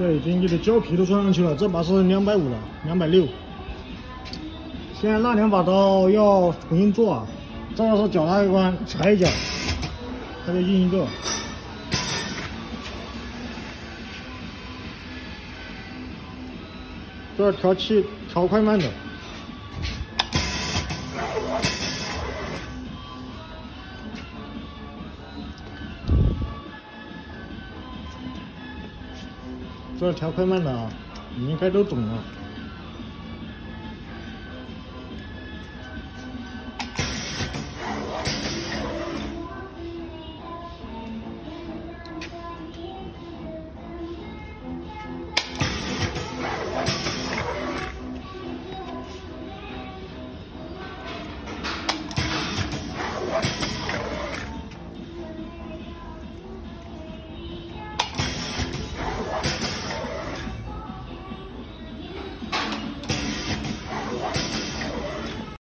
这已经你的胶皮都装上去了，这把是两百五了，两百六。现在那两把刀要重新做啊，这要是脚踏一关，踩一脚，它就印一个。这调气调快慢的。这调快慢的啊，你应该都懂了。